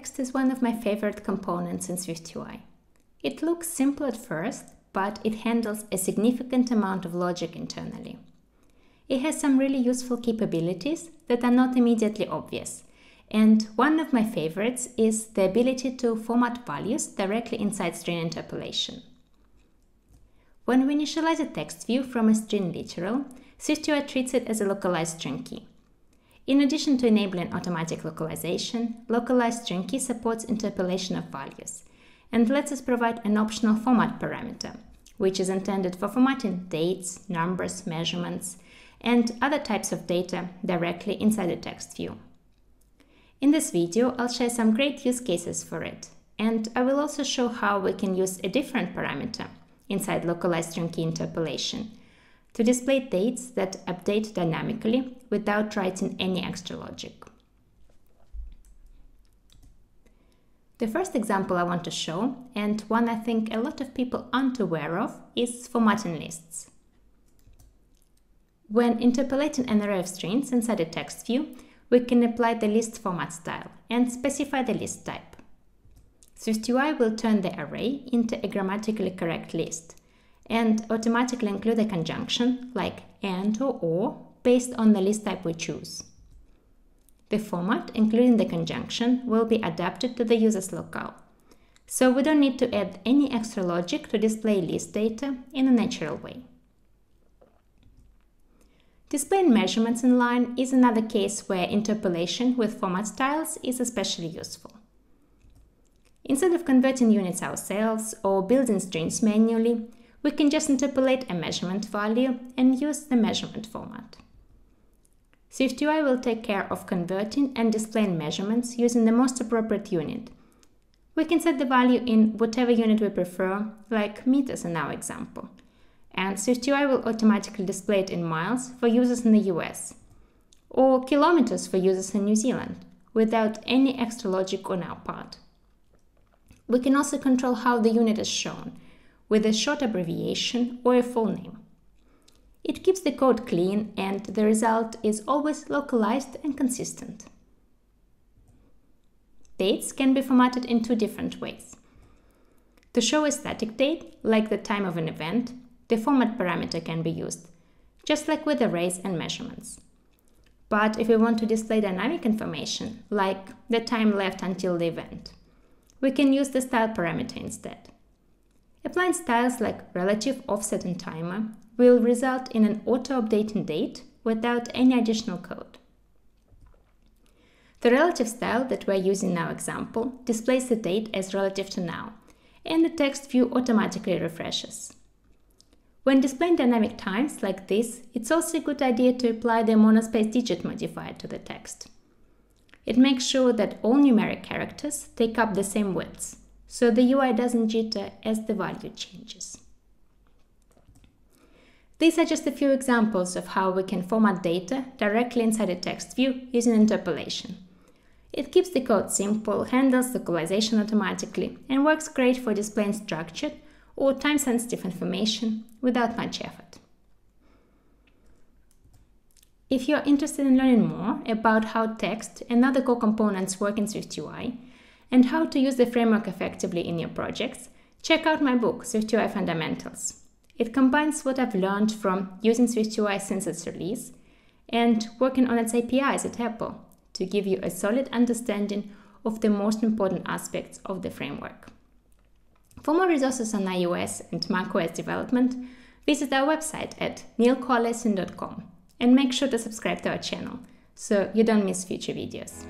text is one of my favorite components in SwiftUI. It looks simple at first, but it handles a significant amount of logic internally. It has some really useful capabilities that are not immediately obvious, and one of my favorites is the ability to format values directly inside string interpolation. When we initialize a text view from a string literal, SwiftUI treats it as a localized string key. In addition to enabling automatic localization, localized string key supports interpolation of values and lets us provide an optional format parameter, which is intended for formatting dates, numbers, measurements, and other types of data directly inside the text view. In this video, I'll share some great use cases for it, and I will also show how we can use a different parameter inside localized string key interpolation to display dates that update dynamically without writing any extra logic. The first example I want to show, and one I think a lot of people aren't aware of, is formatting lists. When interpolating an array of strings inside a text view, we can apply the list format style and specify the list type. SwiftUI will turn the array into a grammatically correct list and automatically include a conjunction like and or or based on the list type we choose. The format, including the conjunction, will be adapted to the user's locale, so we don't need to add any extra logic to display list data in a natural way. Displaying measurements in line is another case where interpolation with format styles is especially useful. Instead of converting units ourselves or building strings manually, we can just interpolate a measurement value and use the measurement format. SwiftUI will take care of converting and displaying measurements using the most appropriate unit. We can set the value in whatever unit we prefer, like meters in our example and SwiftUI will automatically display it in miles for users in the US, or kilometers for users in New Zealand, without any extra logic on our part. We can also control how the unit is shown, with a short abbreviation or a full name. It keeps the code clean and the result is always localized and consistent. Dates can be formatted in two different ways. To show a static date, like the time of an event, the format parameter can be used, just like with arrays and measurements. But if we want to display dynamic information, like the time left until the event, we can use the style parameter instead. Applying styles like relative, offset, and timer will result in an auto-updating date without any additional code. The relative style that we're using in our example displays the date as relative to now, and the text view automatically refreshes. When displaying dynamic times like this, it's also a good idea to apply the monospace digit modifier to the text. It makes sure that all numeric characters take up the same widths, so the UI doesn't jitter as the value changes. These are just a few examples of how we can format data directly inside a text view using interpolation. It keeps the code simple, handles localization automatically, and works great for displaying structured or time-sensitive information without much effort. If you're interested in learning more about how text and other core components work in SwiftUI and how to use the framework effectively in your projects, check out my book, SwiftUI Fundamentals. It combines what I've learned from using SwiftUI since its release and working on its APIs at Apple to give you a solid understanding of the most important aspects of the framework. For more resources on iOS and macOS development, visit our website at nilcoalescing.com and make sure to subscribe to our channel so you don't miss future videos.